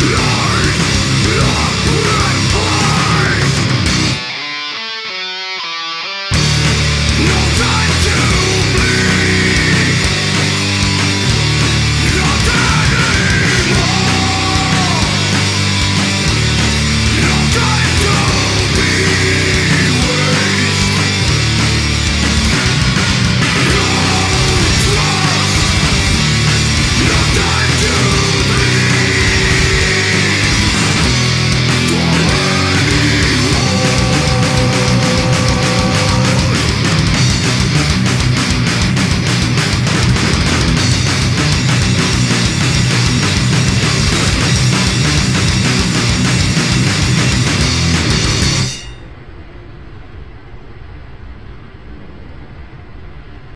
Yeah!